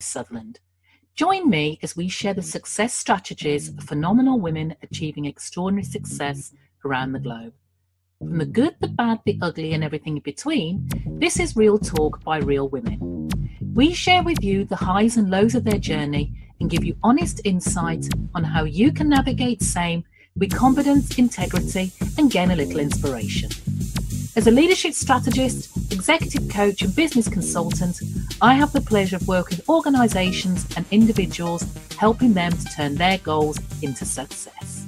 Sutherland. Join me as we share the success strategies of phenomenal women achieving extraordinary success around the globe. From the good, the bad, the ugly, and everything in between, this is Real Talk by Real Women. We share with you the highs and lows of their journey and give you honest insight on how you can navigate same with confidence, integrity, and gain a little inspiration. As a leadership strategist, executive coach, and business consultant, I have the pleasure of working with organizations and individuals, helping them to turn their goals into success.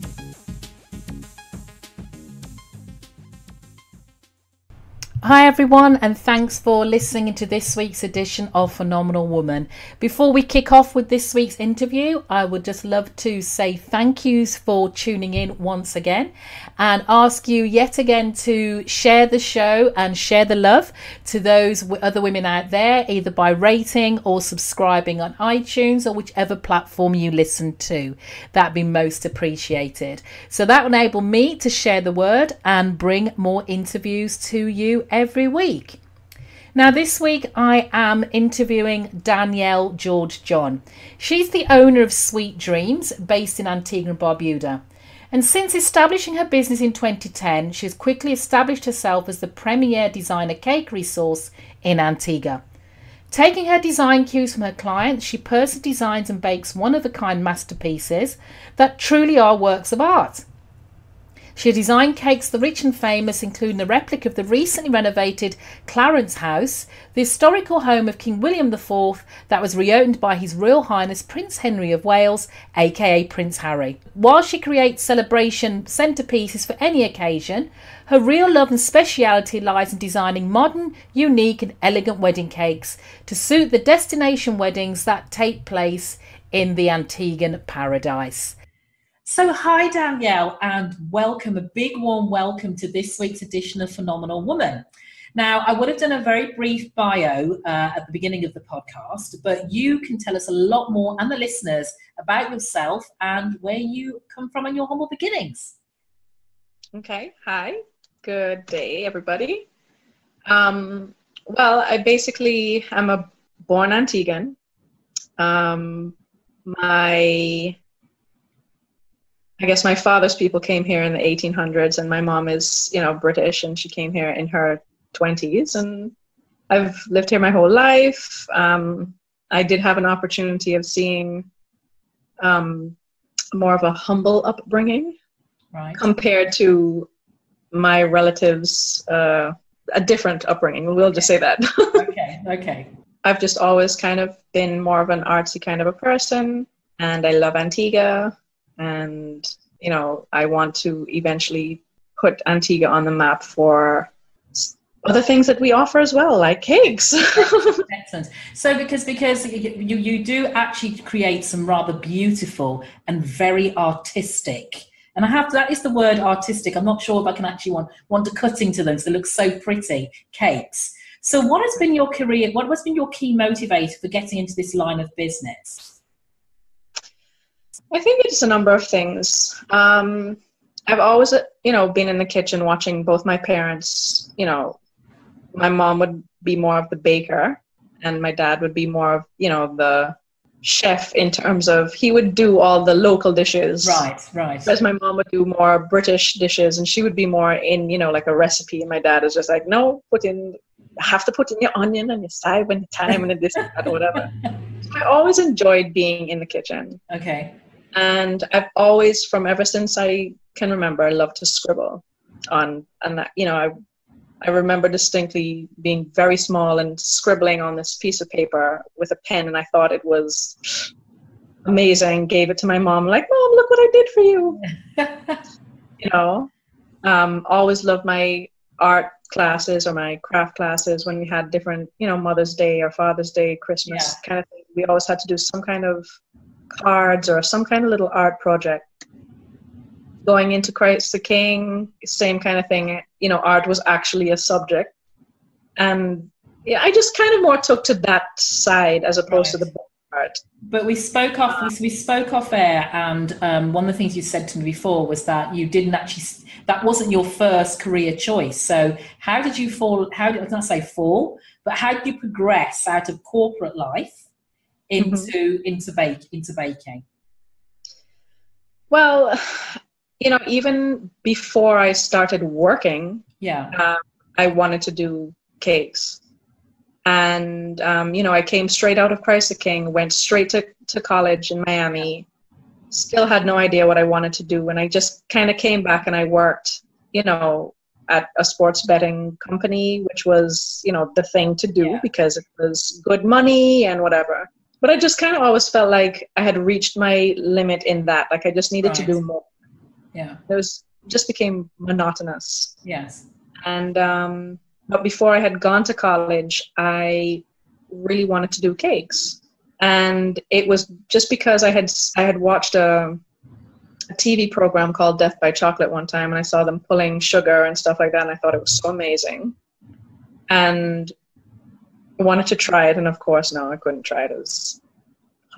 Hi, everyone, and thanks for listening to this week's edition of Phenomenal Woman. Before we kick off with this week's interview, I would just love to say thank yous for tuning in once again and ask you yet again to share the show and share the love to those other women out there, either by rating or subscribing on iTunes or whichever platform you listen to. That'd be most appreciated. So that will enable me to share the word and bring more interviews to you every week. Now, this week I am interviewing Danielle George John. She's the owner of Sweet Dreams, based in Antigua and Barbuda. And since establishing her business in 2010, she has quickly established herself as the premier designer cake resource in Antigua. Taking her design cues from her clients, she personally designs and bakes one of a kind masterpieces that truly are works of art. She designed cakes the rich and famous, including a replica of the recently renovated Clarence House, the historical home of King William IV that was reopened by His Royal Highness Prince Henry of Wales, aka Prince Harry. While she creates celebration centerpieces for any occasion, her real love and speciality lies in designing modern, unique, and elegant wedding cakes to suit the destination weddings that take place in the Antiguan paradise. So, hi, Danielle, and welcome, a big warm welcome to this week's edition of Phenomenal Woman. Now, I would have done a very brief bio uh, at the beginning of the podcast, but you can tell us a lot more and the listeners about yourself and where you come from and your humble beginnings. Okay, hi, good day, everybody. Um, well, I basically am a born Antiguan. Um, my I guess my father's people came here in the 1800s, and my mom is, you know, British, and she came here in her 20s. And I've lived here my whole life. Um, I did have an opportunity of seeing um, more of a humble upbringing right. compared to my relatives, uh, a different upbringing. We'll just say that. okay, okay. I've just always kind of been more of an artsy kind of a person, and I love Antigua and you know I want to eventually put Antigua on the map for other things that we offer as well, like cakes. Excellent. So because because you you do actually create some rather beautiful and very artistic. And I have that is the word artistic. I'm not sure if I can actually want want to cut into them because they look so pretty. Cakes. So what has been your career? What has been your key motivator for getting into this line of business? I think it's a number of things. Um, I've always, you know, been in the kitchen watching both my parents. You know, my mom would be more of the baker, and my dad would be more of, you know, the chef in terms of he would do all the local dishes. Right, right. Whereas my mom would do more British dishes, and she would be more in, you know, like a recipe. And my dad is just like, no, put in, have to put in your onion and your side and thyme and this and that or whatever. I always enjoyed being in the kitchen. Okay and I've always, from ever since I can remember, I love to scribble on, and you know, I I remember distinctly being very small and scribbling on this piece of paper with a pen, and I thought it was amazing. Gave it to my mom, like, "Mom, look what I did for you." you know, um, always loved my art classes or my craft classes when we had different, you know, Mother's Day or Father's Day, Christmas yeah. kind of thing. We always had to do some kind of cards or some kind of little art project. Going into Christ the King, same kind of thing. You know, art was actually a subject, and yeah, I just kind of more took to that side as opposed right. to the book art. But we spoke off. We, we spoke off air, and um, one of the things you said to me before was that you didn't actually. That wasn't your first career choice. So how did you fall? How did I say fall? But how did you progress out of corporate life? Into mm-hmm. into bake into baking? Well, you know, even before I started working, yeah, uh, I wanted to do cakes, and um, you know, I came straight out of Christ the King, went straight to to college in Miami. Still had no idea what I wanted to do, and I just kind of came back and I worked, you know, at a sports betting company, which was, you know, the thing to do yeah. because it was good money and whatever. But I just kind of always felt like I had reached my limit in that. Like I just needed right. to do more. Yeah. It was just became monotonous. Yes. And um, but before I had gone to college, I really wanted to do cakes, and it was just because I had I had watched a a TV program called Death by Chocolate one time, and I saw them pulling sugar and stuff like that, and I thought it was so amazing, and I wanted to try it, and of course, no, I couldn't try it. It was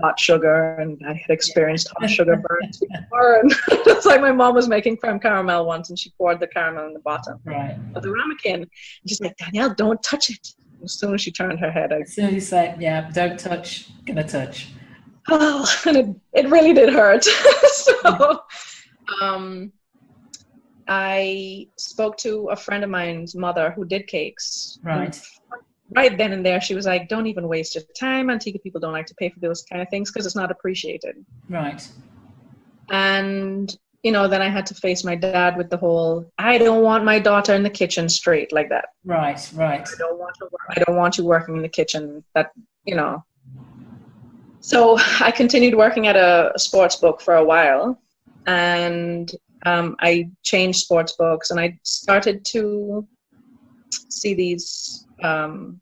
hot sugar, and I had experienced hot sugar burns before, and it's like my mom was making creme caramel once, and she poured the caramel in the bottom right. of the ramekin, and she's like, Danielle, don't touch it. As soon as she turned her head, I, as soon as you say, "Yeah, don't touch," gonna touch oh, and it, it really did hurt. so um, I spoke to a friend of mine's mother who did cakes. Right. Right then and there, she was like, "Don't even waste your time. Antigua people don't like to pay for those kind of things because it's not appreciated." Right. And you know, then I had to face my dad with the whole, "I don't want my daughter in the kitchen straight like that." Right. Right. I don't want to. Work, I don't want you working in the kitchen. That you know, so I continued working at a sports book for a while, and um, I changed sports books, and I started to see these. Um,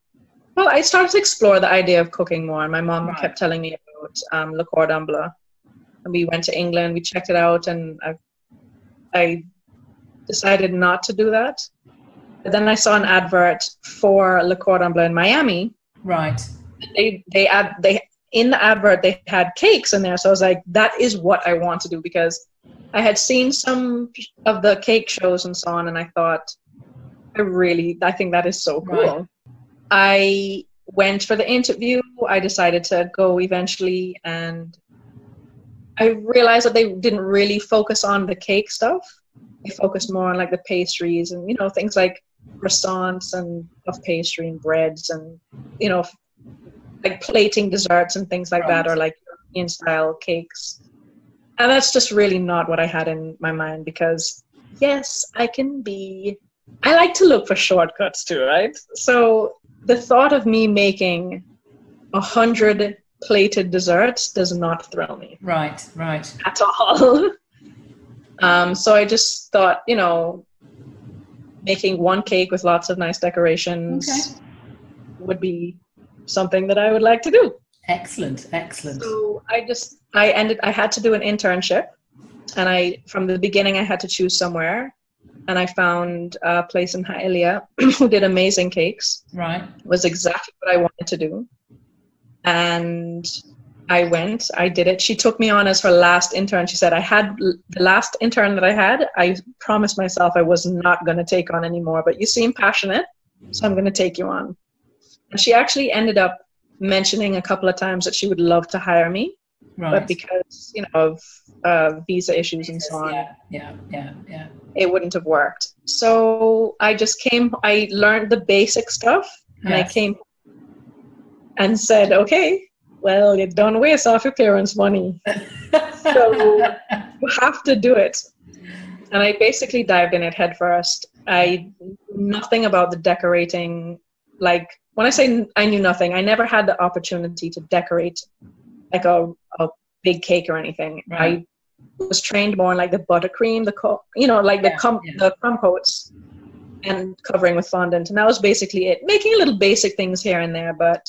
well, I started to explore the idea of cooking more, and my mom right. kept telling me about um, Le Cordon Bleu. And we went to England, we checked it out, and I, I decided not to do that. But then I saw an advert for Le Cordon Bleu in Miami. Right. They they add they in the advert they had cakes in there so i was like that is what i want to do because i had seen some of the cake shows and so on and i thought i really i think that is so cool right. i went for the interview i decided to go eventually and i realized that they didn't really focus on the cake stuff they focused more on like the pastries and you know things like croissants and puff pastry and breads and you know like plating desserts and things like that, or like European style cakes. And that's just really not what I had in my mind because, yes, I can be. I like to look for shortcuts too, right? So the thought of me making a hundred plated desserts does not thrill me. Right, right. At all. um, so I just thought, you know, making one cake with lots of nice decorations okay. would be something that I would like to do. Excellent, excellent. So I just I ended I had to do an internship and I from the beginning I had to choose somewhere and I found a place in Hialeah who did amazing cakes. Right. It was exactly what I wanted to do. And I went, I did it. She took me on as her last intern. She said, I had the last intern that I had, I promised myself I was not going to take on anymore, but you seem passionate, so I'm going to take you on. And she actually ended up mentioning a couple of times that she would love to hire me, right. but because you know of uh, visa issues and so on, yeah, yeah, yeah, yeah, it wouldn't have worked. So I just came. I learned the basic stuff, and yes. I came and said, "Okay, well, you don't waste off your parents' money, so you have to do it." And I basically dived in it head first. I nothing about the decorating like when I say I knew nothing, I never had the opportunity to decorate like a, a big cake or anything. Right. I was trained more in like the buttercream, the co- you know, like the com- yeah. the crumb coats and covering with fondant, and that was basically it. Making little basic things here and there, but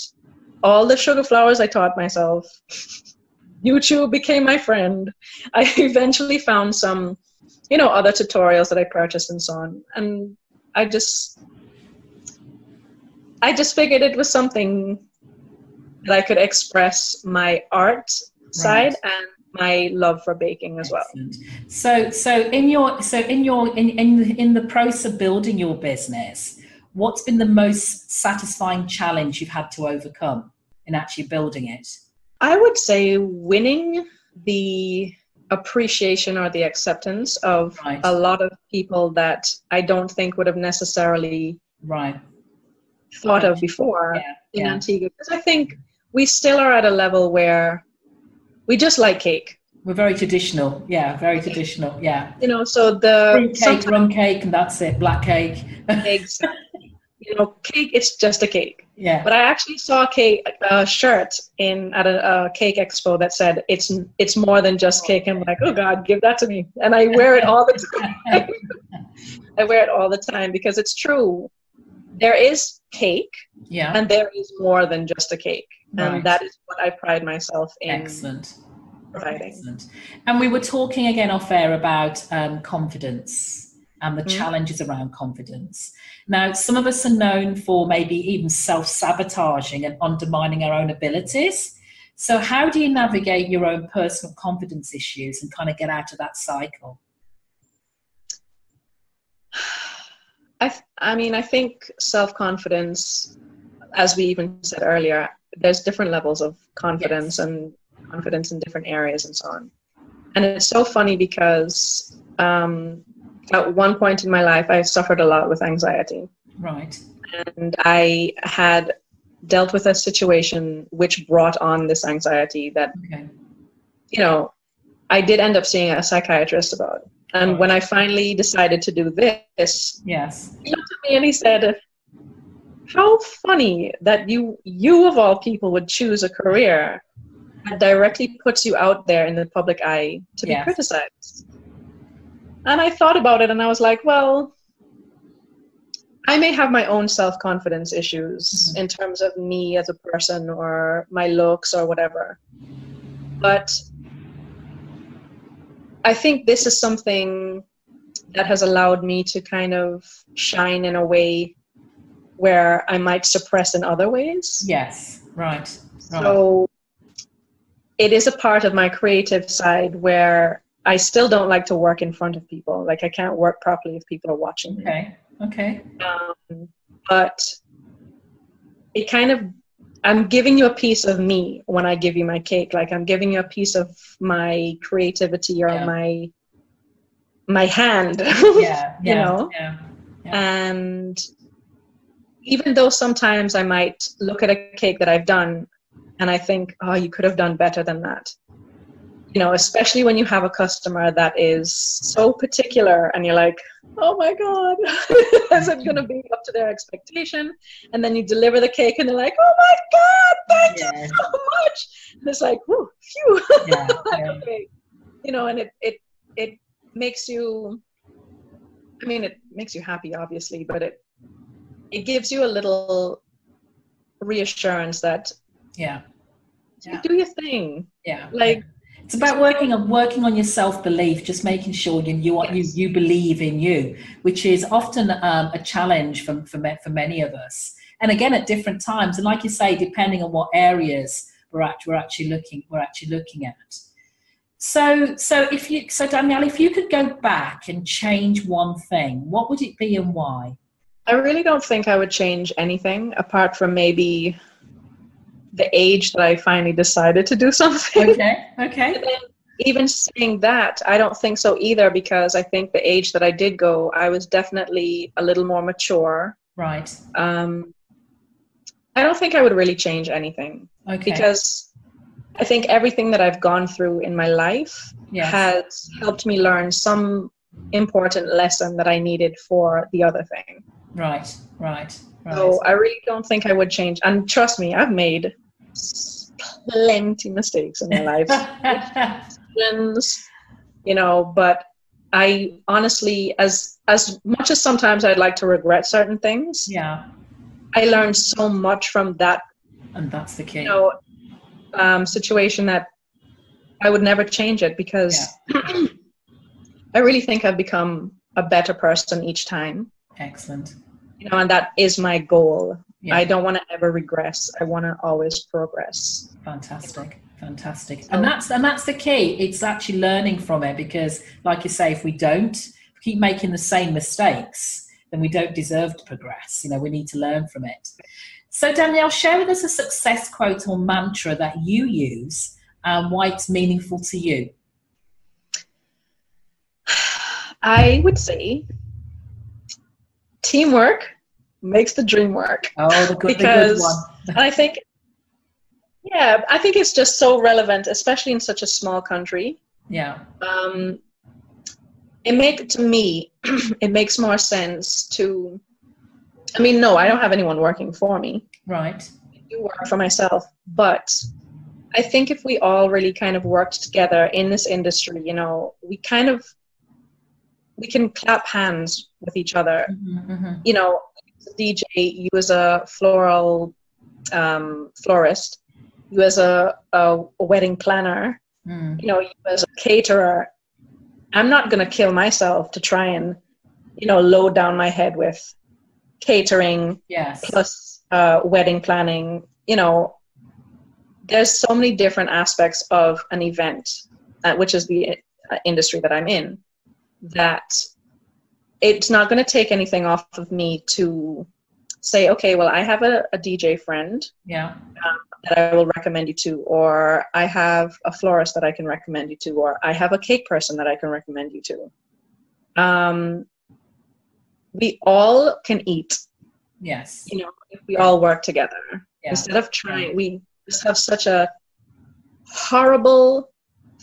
all the sugar flowers I taught myself. YouTube became my friend. I eventually found some, you know, other tutorials that I purchased and so on, and I just I just figured it was something that I could express my art right. side and my love for baking as Excellent. well. So, so in your, so in your, in, in, in the process of building your business, what's been the most satisfying challenge you've had to overcome in actually building it? I would say winning the appreciation or the acceptance of Right. a lot of people that I don't think would have necessarily Right. thought Right. of before Yeah. in Yeah. Antigua. Because I think we still are at a level where we just like cake. We're very traditional. Yeah. Very traditional. Yeah. You know, so the Fruit cake, rum cake, and that's it. Black cake. exactly. you know, cake it's just a cake. yeah. But I actually saw a cake a shirt in at a, a cake expo that said it's it's more than just cake. I'm like, oh God, give that to me, and I wear it all the time. I wear it all the time because it's true. There is cake, yeah. and there is more than just a cake, Right. and that is what I pride myself in Excellent. providing. Excellent. And we were talking again off air about um, confidence and the Mhm. challenges around confidence. Now, some of us are known for maybe even self sabotaging and undermining our own abilities. So, how do you navigate your own personal confidence issues and kind of get out of that cycle? I, th- I mean, I think self confidence, as we even said earlier, there's different levels of confidence Yes. and confidence in different areas and so on. And it's so funny because um, at one point in my life, I suffered a lot with anxiety. Right. And I had dealt with a situation which brought on this anxiety that, Okay. you know, I did end up seeing a psychiatrist about. It. And when I finally decided to do this, Yes. he looked at me and he said, "How funny that you, you of all people, would choose a career that directly puts you out there in the public eye to Yes. be criticized." And I thought about it, and I was like, "Well, I may have my own self confidence issues Mhm. in terms of me as a person or my looks or whatever, but." I think this is something that has allowed me to kind of shine in a way where I might suppress in other ways. Yes. Right. Right. So it is a part of my creative side where I still don't like to work in front of people. Like I can't work properly if people are watching me. okay. Okay. Um, but it kind of I'm giving you a piece of me when I give you my cake. Like I'm giving you a piece of my creativity or Yeah. my my hand. Yeah. You Yeah. know? Yeah. And even though sometimes I might look at a cake that I've done and I think, oh, you could have done better than that. You know, especially when you have a customer that is so particular and you're like, oh my God, is it going to be up to their expectation? And then you deliver the cake and they're like, oh my God, thank Yeah. you so much. And it's like, whew, phew. Yeah. like, yeah. okay. You know, and it, it, it makes you, I mean, it makes you happy, obviously, but it, it gives you a little reassurance that Yeah. Yeah. do your thing. Yeah. Like- it's about working on working on your self belief, just making sure you you, you you believe in you, which is often um, a challenge for for for many of us. And again, at different times, and like you say, depending on what areas we're actually we're actually looking we're actually looking at. So so if you so Danielle, if you could go back and change one thing, what would it be and why? I really don't think I would change anything apart from maybe the age that I finally decided to do something. Okay. Okay. Even saying that, I don't think so either because I think the age that I did go, I was definitely a little more mature. Right. Um, I don't think I would really change anything Okay. because I think everything that I've gone through in my life yes. has helped me learn some important lesson that I needed for the other thing. Right. Right. Right. So I really don't think I would change. And trust me, I've made plenty mistakes in my life. You know, but I honestly, as as much as sometimes I'd like to regret certain things, yeah. I learned so much from that, And that's the key. you know, um, situation that I would never change it because I really think I've become a better person each time. Excellent. You know, and that is my goal. Yeah. I don't want to ever regress. I want to always progress. Fantastic. Fantastic. And that's and that's the key. It's actually learning from it because like you say, if we don't keep making the same mistakes, then we don't deserve to progress. You know, we need to learn from it. So, Danielle, share with us a success quote or mantra that you use and why it's meaningful to you. I would say teamwork makes the dream work. Oh, the good, because the good one. I think, yeah, I think it's just so relevant, especially in such a small country. Yeah. Um, it make to me, it makes more sense to. I mean, no, I don't have anyone working for me. Right. I do work for myself, but I think if we all really kind of worked together in this industry, you know, we kind of we can clap hands with each other. Mm-hmm, mm-hmm. You know, DJ, you as a floral um, florist, you as a, a, a wedding planner, mm. you know, you as a caterer. I'm not going to kill myself to try and, you know, load down my head with catering yes. plus uh, wedding planning. You know, there's so many different aspects of an event, uh, which is the uh, industry that I'm in, that it's not going to take anything off of me to say, okay, well, I have a, a DJ friend yeah. um, that I will recommend you to, or I have a florist that I can recommend you to, or I have a cake person that I can recommend you to. Um, we all can eat. Yes. You know, if we all work together. Yeah. Instead of trying, we just have such a horrible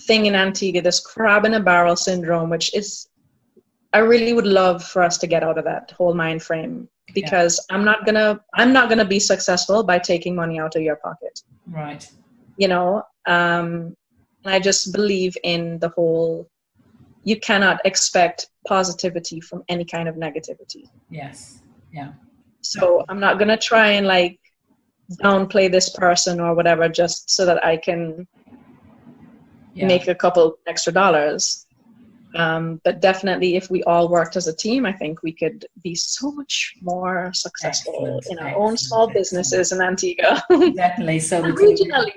thing in Antigua, this crab in a barrel syndrome, which is I really would love for us to get out of that whole mind frame because yeah. I'm not gonna I'm not gonna be successful by taking money out of your pocket. Right. You know, um, I just believe in the whole. You cannot expect positivity from any kind of negativity. Yes. Yeah. So I'm not gonna try and like downplay this person or whatever just so that I can yeah. make a couple extra dollars. Um, but definitely, if we all worked as a team, I think we could be so much more successful excellent, in our own small businesses in Antigua. definitely. So the regionally,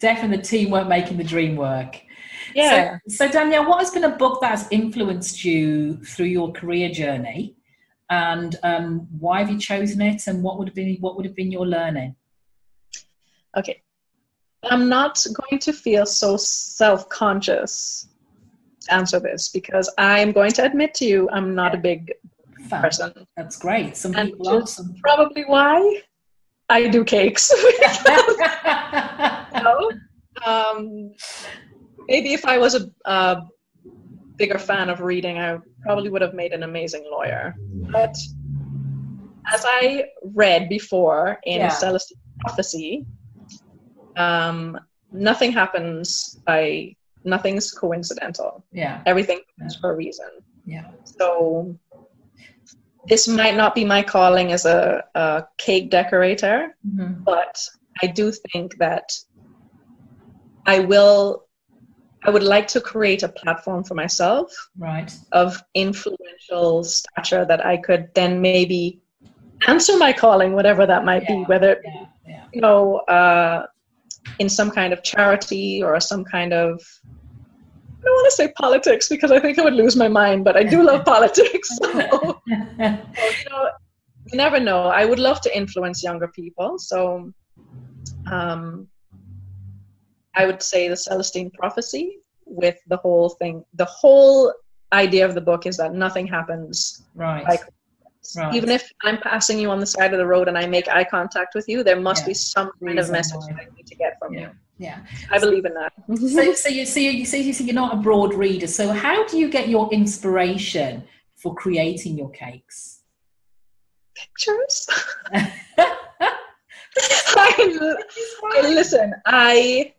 definitely the teamwork making the dream work. Yeah. So, so, Danielle, what has been a book that has influenced you through your career journey, and um, why have you chosen it? And what would have been what would have been your learning? Okay, I'm not going to feel so self-conscious answer this because I'm going to admit to you I'm not a big Fun. person. That's great. Some and people are. Some... Probably why I do cakes. no? um, maybe if I was a, a bigger fan of reading, I probably would have made an amazing lawyer. But as I read before in Yeah. Celestine Prophecy, um, nothing happens by nothing's coincidental. Yeah. Everything happens for a reason. Yeah. So this might not be my calling as a, a cake decorator, Mhm. but I do think that I will. I would like to create a platform for myself Right. of influential stature that I could then maybe answer my calling, whatever that might be, whether Yeah. Yeah. you know, uh, in some kind of charity or some kind of I don't want to say politics because I think I would lose my mind, but I do love politics. So, you know, you never know. I would love to influence younger people. So um, I would say the Celestine prophecy with the whole thing. The whole idea of the book is that nothing happens right. like right. even if I'm passing you on the side of the road and I make eye contact with you, there must Yeah. be some kind of message why. that I need to get from Yeah. you. yeah. I believe in that. So, so you so you so you so you're not a broad reader. So how do you get your inspiration for creating your cakes? Pictures. I, I- listen, I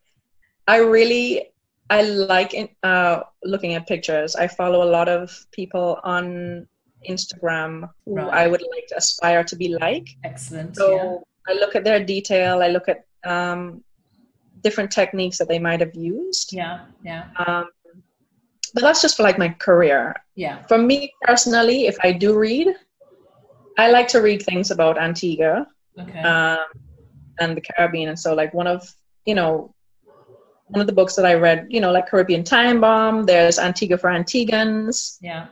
I really I like in- uh, looking at pictures. I follow a lot of people on Instagram who Right. I would like to aspire to be like. Excellent. So yeah. I look at their detail. I look at um, different techniques that they might have used. Yeah. Yeah. Um, but that's just for like my career. Yeah. For me personally, if I do read, I like to read things about Antigua Okay. um, and the Caribbean. And so, like one of you know, one of the books that I read, you know, like Caribbean Time Bomb. There's Antigua for Antiguans. yeah.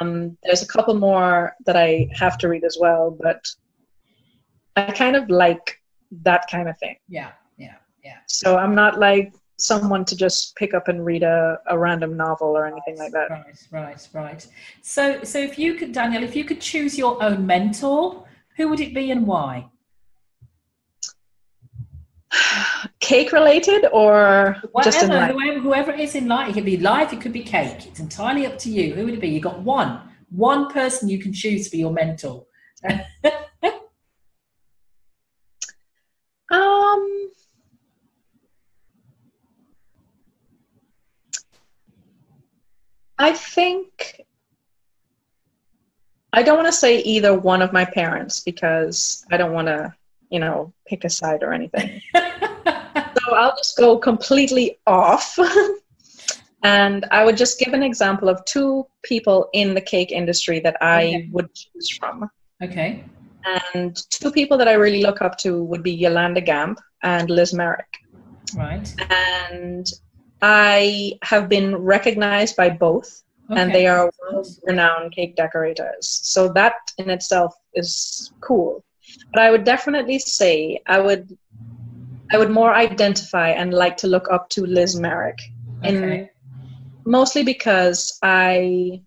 Um, there's a couple more that I have to read as well, but I kind of like that kind of thing. Yeah, yeah, yeah. So I'm not like someone to just pick up and read a, a random novel or anything right, like that. Right, right, right. So, so if you could, Danielle, if you could choose your own mentor, who would it be and why? Cake related or whatever, just in life? Whoever, whoever it is in life, it could be life, it could be cake. It's entirely up to you. Who would it be? You got one, one person you can choose for your mentor. um, I think I don't want to say either one of my parents because I don't want to, you know, pick a side or anything. so I'll just go completely off. and I would just give an example of two people in the cake industry that I okay. would choose from. Okay. And two people that I really look up to would be Yolanda Gampp and Liz Marek. Right. And I have been recognized by both, okay. and they are world-renowned cake decorators. So that in itself is cool. But I would definitely say I would, I would more identify and like to look up to Liz Marek, okay. mostly because I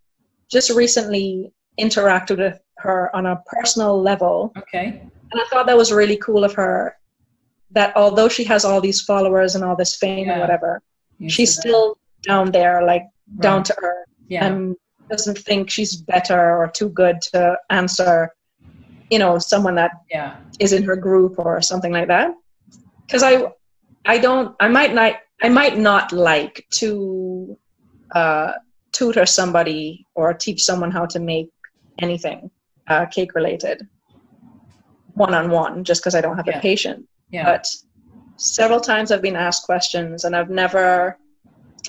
just recently interacted with her on a personal level. Okay. And I thought that was really cool of her that although she has all these followers and all this fame yeah. and whatever, she's still down there, like right. down to earth, yeah. and doesn't think she's better or too good to answer, you know, someone that yeah. is in her group or something like that. Because I, I don't, I might not, I might not like to uh, tutor somebody or teach someone how to make anything uh, cake related one on one, just because I don't have yeah. the patience. Yeah. But several times I've been asked questions and I've never,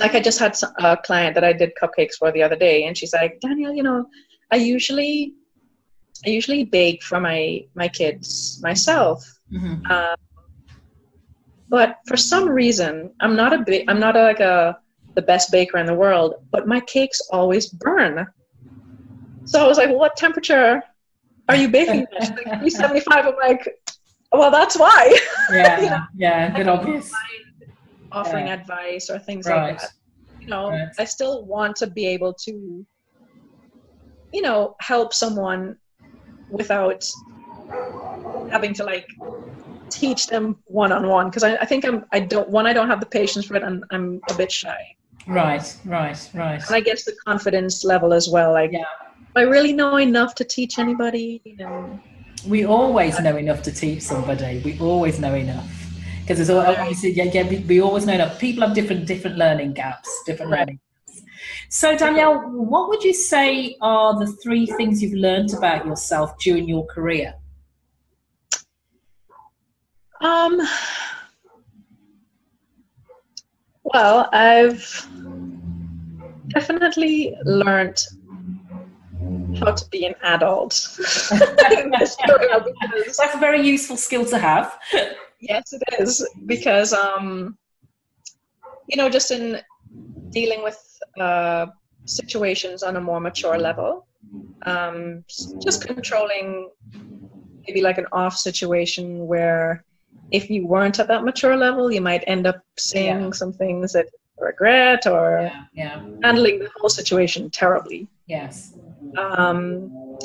like I just had a client that I did cupcakes for the other day and she's like, daniel you know, I usually, I usually bake for my, my kids myself. Mm-hmm. Um, but for some reason, I'm not a big, I'm not a, like a, the best baker in the world, but my cakes always burn. So I was like, well, what temperature are you baking? She's like 375. I'm like, well, that's why. Yeah, you know? yeah, good obvious. Offering yeah. advice or things right. like that. You know, right. I still want to be able to, you know, help someone without having to like teach them one on one because I, I think I'm I don't one I don't have the patience for it and I'm a bit shy. Right, right, right. And I guess the confidence level as well. Like, yeah. I really know enough to teach anybody. You know, we always know enough to teach somebody. We always know enough because there's obviously yeah, yeah we, we, always know enough. People have different different learning gaps, different right. learning. So Danielle, what would you say are the three things you've learned about yourself during your career? Um. Well, I've definitely learned how to be an adult. That's a very useful skill to have. yes, it is because um, you know, just in dealing with uh, situations on a more mature level, um, just controlling maybe like an off situation where if you weren't at that mature level, you might end up saying yeah. some things that regret or yeah, yeah. handling the whole situation terribly. Yes. Um,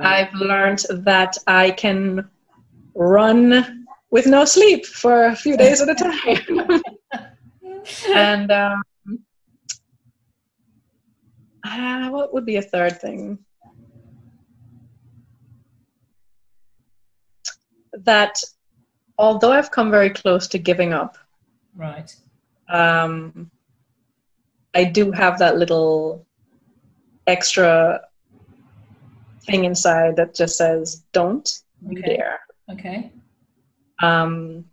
I've learned that I can run with no sleep for a few days at a time. and um, uh, what would be a third thing? That although I've come very close to giving up, right? Um, I do have that little extra thing inside that just says, "Don't you okay. dare." Okay. Um,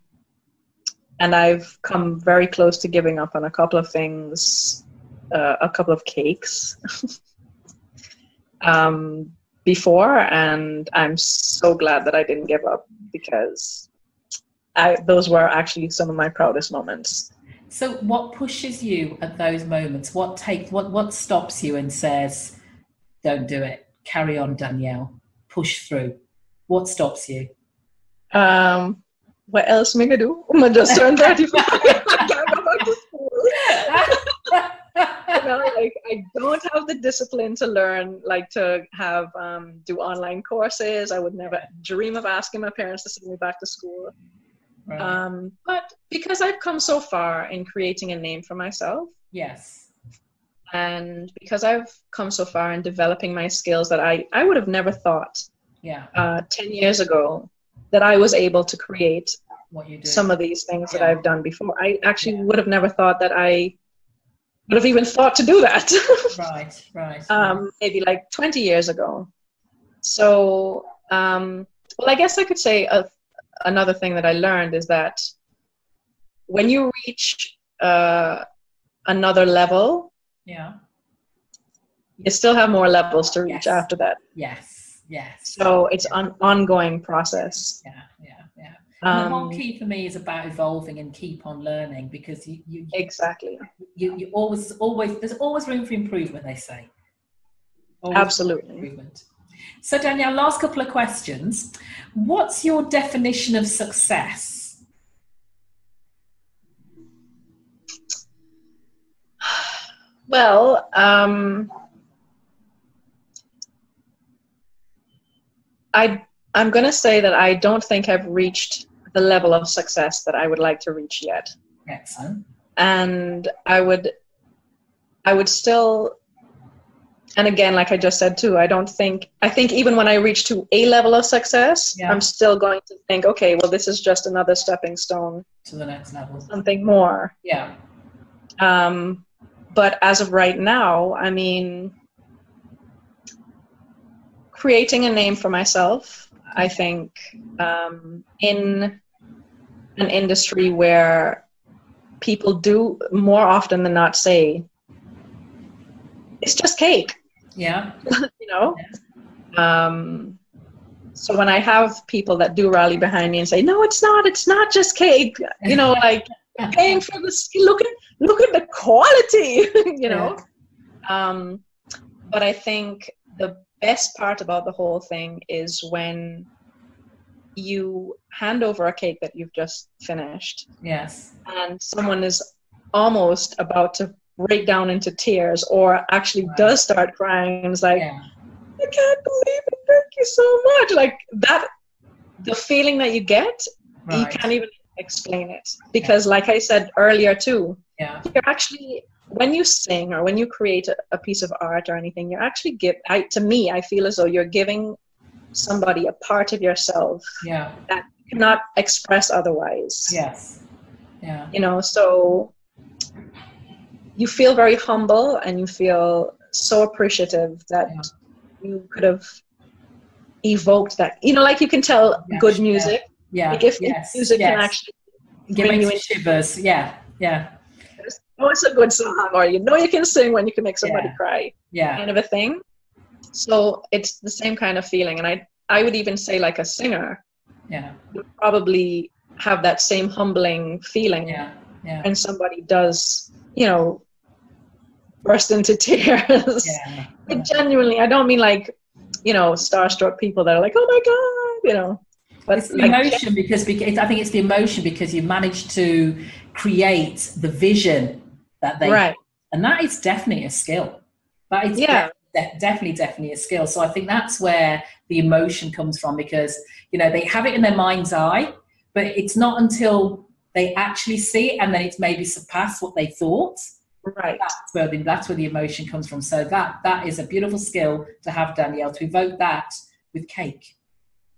and I've come very close to giving up on a couple of things, uh, a couple of cakes um, before, and I'm so glad that I didn't give up because I, those were actually some of my proudest moments. So, what pushes you at those moments? What takes what what stops you and says, "Don't do it. Carry on, Danielle. Push through." What stops you? Um, what else am I gonna do? I'm gonna just turn 35. I can't go back to school. you know, like I don't have the discipline to learn, like to have um, do online courses. I would never dream of asking my parents to send me back to school. Right. Um, but because I've come so far in creating a name for myself, yes, and because I've come so far in developing my skills that I I would have never thought, yeah, uh, ten years ago that I was able to create some of these things yeah. that I've done before. I actually yeah. would have never thought that I would have even thought to do that. right, right. Um, maybe like 20 years ago. So, um, well, I guess I could say a, another thing that I learned is that when you reach uh, another level, yeah, you still have more levels to reach yes. after that. Yes, yes. So it's an ongoing process. Yeah, yeah, yeah. Um, the whole key for me is about evolving and keep on learning because you, you exactly you, you always always there's always room for improvement. They say. Always Absolutely. Improvement. So, Danielle, last couple of questions. What's your definition of success? Well, um, I I'm going to say that I don't think I've reached the level of success that I would like to reach yet. Excellent. And I would I would still and again like i just said too i don't think i think even when i reach to a level of success yeah. i'm still going to think okay well this is just another stepping stone. To the next level. Something more. Yeah. Um but as of right now i mean creating a name for myself i think um, in an industry where people do more often than not say it's just cake yeah. you know? Um, so when I have people that do rally behind me and say, no, it's not, it's not just cake, you know, like paying for the, look at, look at the quality, you know? Yeah. Um, but I think the best part about the whole thing is when you hand over a cake that you've just finished. Yes. And someone is almost about to break down into tears or actually right. does start crying and is like, yeah. I can't believe it. Thank you so much. Like that, the feeling that you get, right. you can't even explain it. Because, yeah. like I said earlier, too, yeah. you're actually, when you sing or when you create a, a piece of art or anything, you're actually give, I, to me, I feel as though you're giving somebody a part of yourself yeah. that you cannot express otherwise. Yes. Yeah. You know, so you feel very humble and you feel so appreciative that yeah. you could have evoked that. You know, like you can tell yes, good music. Yeah. Like if yes, music yes. can actually give bring you in shivers. Yeah. Yeah. Oh, it's a good song, or you know you can sing when you can make somebody yeah. cry. Yeah. Kind of a thing. So it's the same kind of feeling. And I I would even say like a singer yeah. would probably have that same humbling feeling yeah. Yeah. when somebody does you know, burst into tears. Yeah. like genuinely, I don't mean like, you know, starstruck people that are like, oh my god, you know. But it's the like, emotion because, because I think it's the emotion because you managed to create the vision that they right. and that is definitely a skill. That is yeah. De- definitely, definitely a skill. So I think that's where the emotion comes from because you know they have it in their mind's eye, but it's not until they actually see it and then it's maybe surpassed what they thought right that's where the, that's where the emotion comes from so that that is a beautiful skill to have danielle to evoke that with cake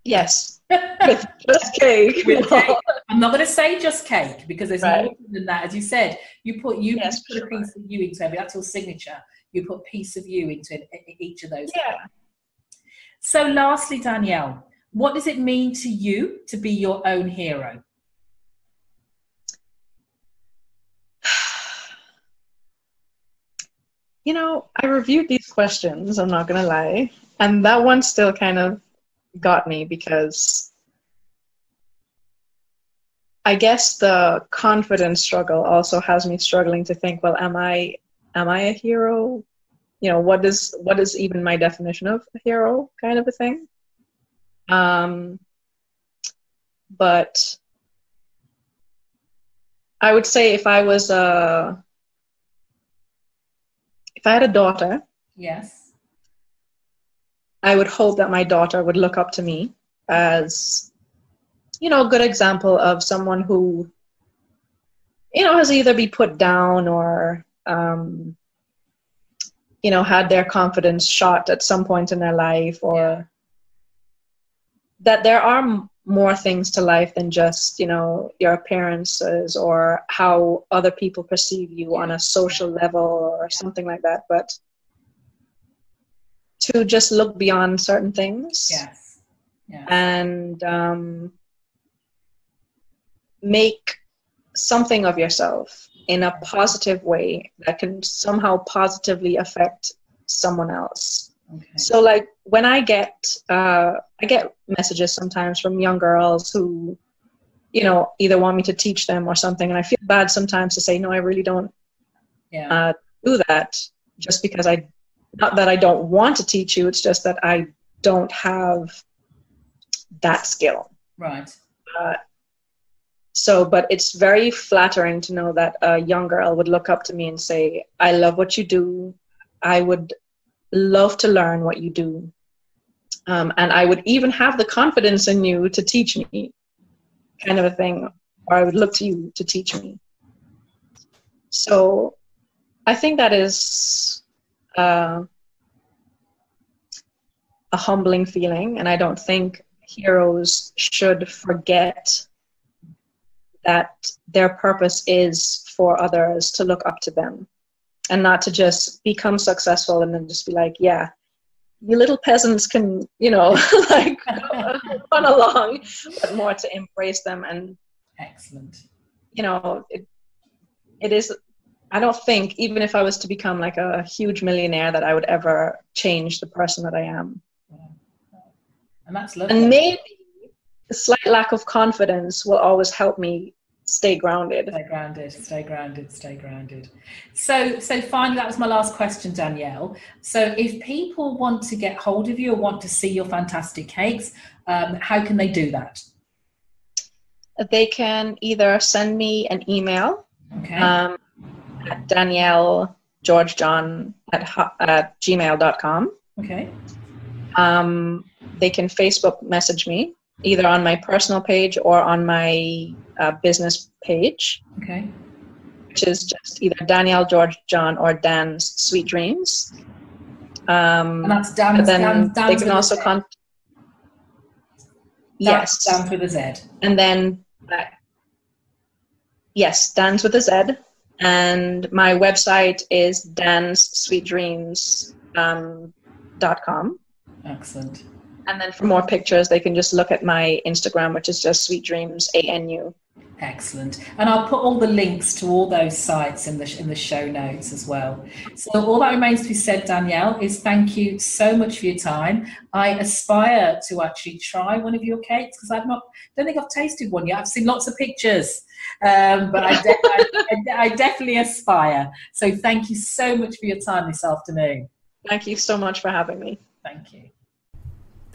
yes with just cake. with cake i'm not going to say just cake because there's right. more than that as you said you put you yes, put sure. a piece of you into every that's your signature you put piece of you into each of those yeah. so lastly danielle what does it mean to you to be your own hero? You know, I reviewed these questions, I'm not going to lie, and that one still kind of got me because I guess the confidence struggle also has me struggling to think, well, am I am I a hero? You know, what is what is even my definition of a hero kind of a thing? Um but I would say if I was a if I had a daughter, yes, I would hope that my daughter would look up to me as you know a good example of someone who you know has either be put down or um, you know had their confidence shot at some point in their life or yeah. that there are more things to life than just you know your appearances or how other people perceive you yeah. on a social level or something like that but to just look beyond certain things yes, yes. and um, make something of yourself in a positive way that can somehow positively affect someone else okay. so like when i get uh, i get messages sometimes from young girls who you know either want me to teach them or something and i feel bad sometimes to say no i really don't yeah. uh, do that just because i not that I don't want to teach you, it's just that I don't have that skill. Right. Uh, so, but it's very flattering to know that a young girl would look up to me and say, I love what you do. I would love to learn what you do. Um, and I would even have the confidence in you to teach me, kind of a thing, or I would look to you to teach me. So, I think that is uh, a humbling feeling, and I don't think heroes should forget that their purpose is for others to look up to them and not to just become successful and then just be like, yeah, you little peasants can, you know, like run along, but more to embrace them and excellent. You know, it, it is I don't think, even if I was to become like a huge millionaire, that I would ever change the person that I am. And that's lovely. And maybe the slight lack of confidence will always help me stay grounded. Stay grounded, stay grounded, stay grounded. So, so finally, that was my last question, Danielle. So, if people want to get hold of you or want to see your fantastic cakes, um, how can they do that? They can either send me an email. Okay. Um, at Danielle George John at, at gmail.com. Okay. Um, they can Facebook message me either on my personal page or on my uh, business page. Okay. Which is just either Danielle George John or Dan's Sweet Dreams. Um, and that's Dan. then Dan, Dan they can also contact. Yes. Dan with a Z. And then, uh, yes, Dan's with a Z and my website is danssweetdreams.com. Um, Excellent. And then for more pictures, they can just look at my Instagram, which is just Sweet Dreams ANU. Excellent. And I'll put all the links to all those sites in the in the show notes as well. So all that remains to be said, Danielle, is thank you so much for your time. I aspire to actually try one of your cakes because I've not don't think I've tasted one yet. I've seen lots of pictures, um, but I, de- I, I definitely aspire. So thank you so much for your time this afternoon. Thank you so much for having me. Thank you.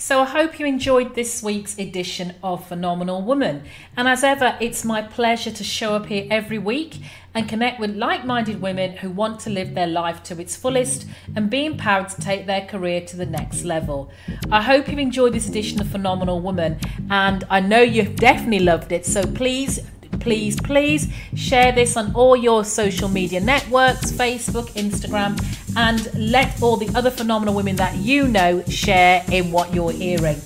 So I hope you enjoyed this week's edition of Phenomenal Woman. And as ever, it's my pleasure to show up here every week and connect with like minded women who want to live their life to its fullest and be empowered to take their career to the next level. I hope you've enjoyed this edition of Phenomenal Woman, and I know you've definitely loved it. So please please, please share this on all your social media networks Facebook, Instagram, and let all the other phenomenal women that you know share in what you're hearing.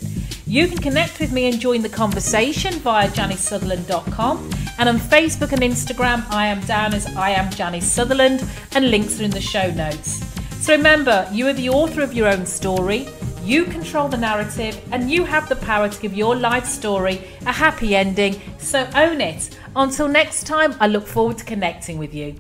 You can connect with me and join the conversation via janicesutherland.com. And on Facebook and Instagram, I am down as I am Janice Sutherland, and links are in the show notes. So remember, you are the author of your own story. You control the narrative and you have the power to give your life story a happy ending, so own it. Until next time, I look forward to connecting with you.